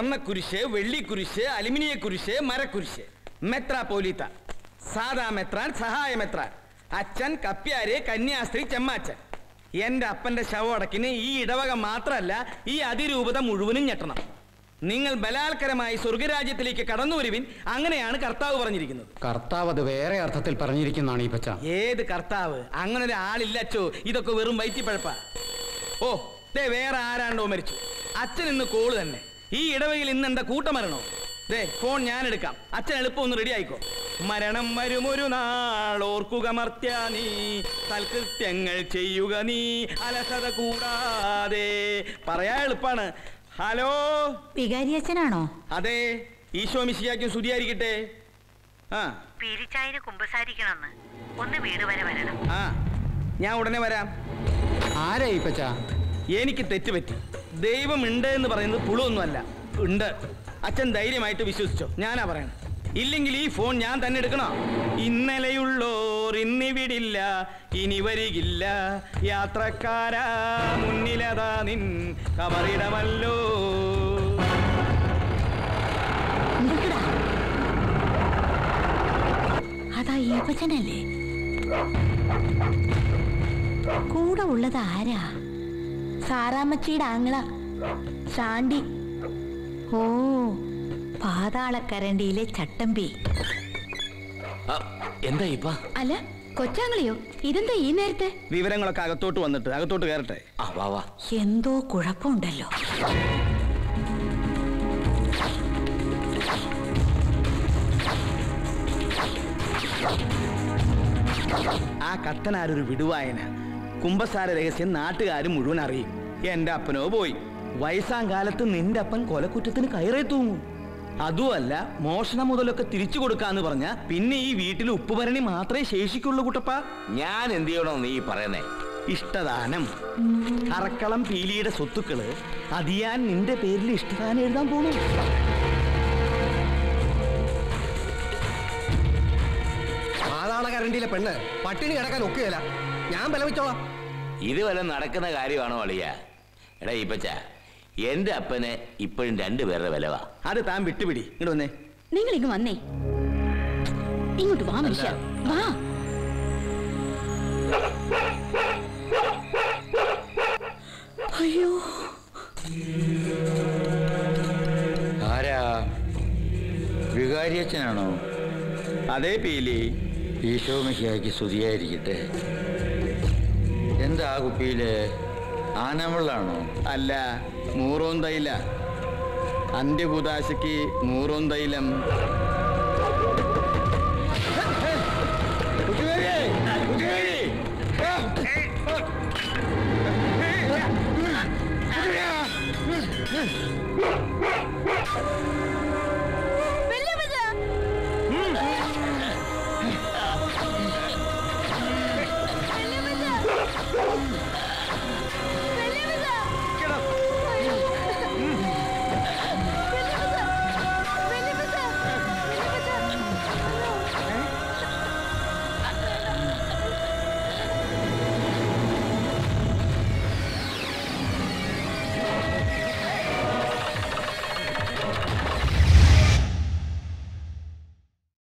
സ്വർണക്കുരിശ് വെള്ളിക്കുരിശ് അലുമിനിയ കുരിശ് മരക്കുരിശ്. മെത്രാപോലീത്ത സാധാ മെത്രാൻ സഹായ മെത്രാൻ. അച്ഛൻ കപ്പ്യാര് കന്യാസ്ത്രീ ചെമ്മാച്ചൻ. എന്റെ അപ്പന്റെ ശവടക്കിന് ഈ ഇടവക മാത്രമല്ല ഈ അതിരൂപത മുഴുവനും ഞെട്ടണം. നിങ്ങൾ ബലാത്കരമായി സ്വർഗരാജ്യത്തിലേക്ക് കടന്നു വരുവിൻ അങ്ങനെയാണ് കർത്താവ് പറഞ്ഞിരിക്കുന്നത്. കർത്താവ് അത് വേറെ അർത്ഥത്തിൽ പറഞ്ഞിരിക്കുന്നതാണ് ഈ പച്ച. ഏത് കർത്താവ്? അങ്ങനെ ഒരു അച്ചോ. ഇതൊക്കെ വെറും വയറ്റിപ്പഴപ്പ ഓ ദേ വേറെ ആരാണ്ടോ മരിച്ചു. അച്ഛൻ ഇന്ന് കോൾ തന്നെ. ഈ ഇടവയിൽ ഇന്ന് എന്താ കൂട്ടമരണോ? ദേ ഫോൺ ഞാൻ എടുക്കാം അച്ഛൻ എളുപ്പം ഒന്ന് റെഡി ആയിക്കോ. മരണം വരുമൊരു നാൾ ഓർക്കുക മർത്യ നീ. സൽകൃത്യങ്ങൾ ചെയ്യുക നീ. അലസത കൂടാതെ. പറയാ എളുപ്പാണ്. ഹലോ? വികാരിയച്ഛനാണോ അതെ. ഈശോ മിശിയാക്കും സ്തുതിയായിരിക്കട്ടെ. ആ. പിരിച്ചായന് കുമ്പസാരിക്കണമെന്ന്. ഒന്ന് വീട് വരെ വരണം. ആ. ഞാൻ ഉടനെ വരാം. ആരായി ഈ പച്ച എനിക്ക് തെറ്റുപറ്റി ദൈവം ഉണ്ട് എന്ന് പറയുന്നത് പുളുവൊന്നുമല്ല. ഉണ്ട്. അച്ഛൻ ധൈര്യമായിട്ട് വിശ്വസിച്ചോ. ഞാനാ പറയണം. ഇല്ലെങ്കിൽ ഈ ഫോൺ ഞാൻ തന്നെ എടുക്കണോ? ഇന്നലെയുള്ളോർ ഇന്നിവിടില്ല ഇനി വരികില്ല. യാത്രക്കാരാ മുന്നിലതാ നിൻ എന്തൊക്കെടാ അതാ ഈപ്പച്ചനല്ലേ കൂടെ ഉള്ളത് ആരാ? സാറാമ്മച്ചിയുടെ ആങ്ങള. ശാണ്ടി ഓ പാതാളക്കരണ്ടിയിലെ ചട്ടമ്പി. എന്താ ഇപ്പ? അല്ല കൊച്ചാങ്ങളെയോ? ഇതെന്താ ഈ നേരത്തെ? വിവരങ്ങളൊക്കെ അകത്തോട്ട് വന്നിട്ട് അകത്തോട്ട് കയറട്ടെ. ആ വാ വാ. എന്തോ കുഴപ്പമുണ്ടല്ലോ. ആ കത്തനാരൊരു വിടുവായന. കുംഭസാര രഹസ്യം നാട്ടുകാർ മുഴുവൻ അറിയും. എന്റെ അപ്പനോ പോയി. വയസ്സാം കാലത്ത് നിന്റെ അപ്പൻ കൊലക്കുറ്റത്തിന് കയറേ തൂങ്ങും. അതുമല്ല മോഷണം മുതലൊക്കെ തിരിച്ചു കൊടുക്കാന്ന് പറഞ്ഞ പിന്നെ ഈ വീട്ടിൽ ഉപ്പുഭരണി മാത്രമേ ശേഷിക്കുള്ളൂ കുട്ടപ്പ. ഞാൻ എന്ത് ചെയ്യണോ നീ പറയുന്നേ? ഇഷ്ടദാനം. അറക്കളം പീലിയുടെ സ്വത്തുക്കൾ അതിയാൻ നിന്റെ പേരിൽ ഇഷ്ടദാനം എഴുതാൻ പോണു. കരണ്ടിയിലെ പെണ്ണ് പട്ടിണി കിടക്കാൻ ഒക്കുകയില്ല. ഞാൻ ബലവിച്ചോളാം ഇത് വല്ല നടക്കുന്ന കാര്യമാണോ അളിയ? എടാ ഇപ്പച്ച എന്റെ അപ്പന് ഇപ്പോഴും രണ്ടുപേരുടെ വിലവാ. അത് താൻ വിട്ടുപിടി. ഇങ്ങോട്ട് വന്നേ. നിങ്ങൾ ഇങ്ങ് വന്നേ. ഇങ്ങോട്ട് വാ മനുഷ്യ. വാ. അയ്യോ. ആരാ? വികാരിയച്ഛനാണോ? അതേ പീലി. ഈശോ മിശിഹായ്ക്ക് സ്തുതിയായിരിക്കട്ടെ. എന്താ ആ കുപ്പിയിൽ ആനവെള്ളാണോ? അല്ല മൂറോം തൈല. അന്ത്യകുദാശയ്ക്ക് മൂറോം തൈലം. Yeah.